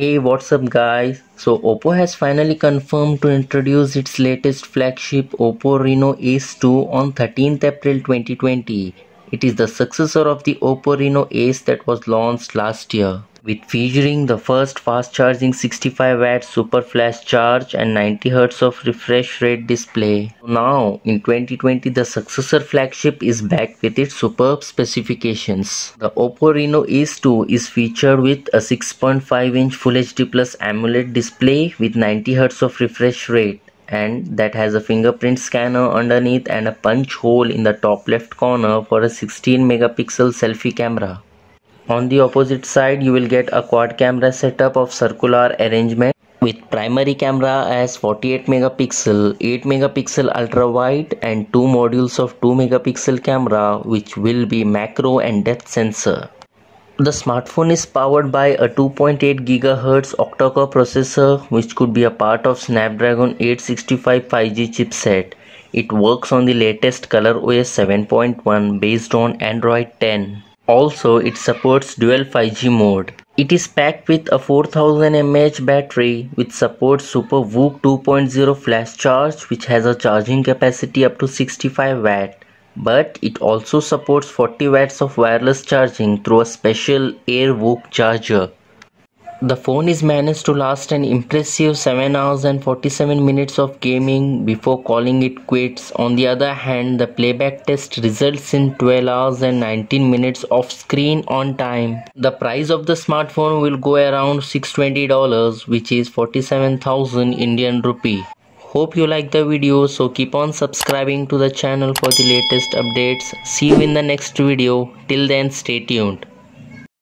Hey what's up guys? So Oppo has finally confirmed to introduce its latest flagship Oppo Reno Ace 2 on 13th April 2020 it is the successor of the Oppo Reno Ace that was launched last year with featuring the first fast charging 65 watt super flash charge and 90 Hz of refresh rate display. Now in 2020 the successor flagship is back with its superb specifications. The Oppo Reno Ace 2 is featured with a 6.5 inch Full HD Plus AMOLED display with 90 Hz of refresh rate and that has a fingerprint scanner underneath and a punch hole in the top left corner for a 16 megapixel selfie camera. On the opposite side you will get a quad camera setup of circular arrangement with primary camera as 48 megapixel, 8 megapixel ultra wide and two modules of 2 megapixel camera which will be macro and depth sensor. The smartphone is powered by a 2.8 GHz octa-core processor which could be a part of Snapdragon 865 5G chipset. It works on the latest ColorOS 7.1 based on Android 10. Also, it supports dual 5G mode. It is packed with a 4000 mAh battery which supports Super VOOC 2.0 flash charge which has a charging capacity up to 65 watt but it also supports 40 watts of wireless charging through a special Air VOOC charger. The phone is managed to last an impressive 7 hours and 47 minutes of gaming before calling it quits. On the other hand, the playback test results in 12 hours and 19 minutes of screen on time. The price of the smartphone will go around $620 which is 47,000 Indian rupee. Hope you like the video so keep on subscribing to the channel for the latest updates. See you in the next video. Till then stay tuned.